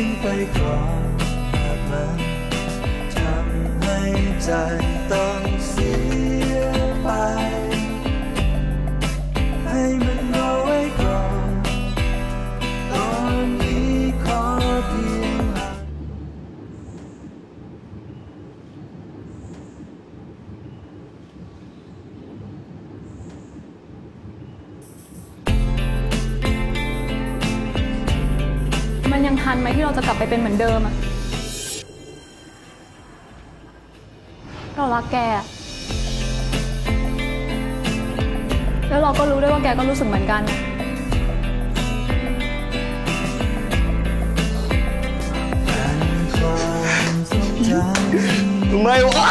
ยิ่งไปกว่านั้นทำให้ใจต้อง มันยังทันไหมที่เราจะกลับไปเป็นเหมือนเดิมอะเรารักแกอะแล้วเราก็รู้ด้วยว่าแกก็รู้สึกเหมือนกันความทรงจำทำไมวะ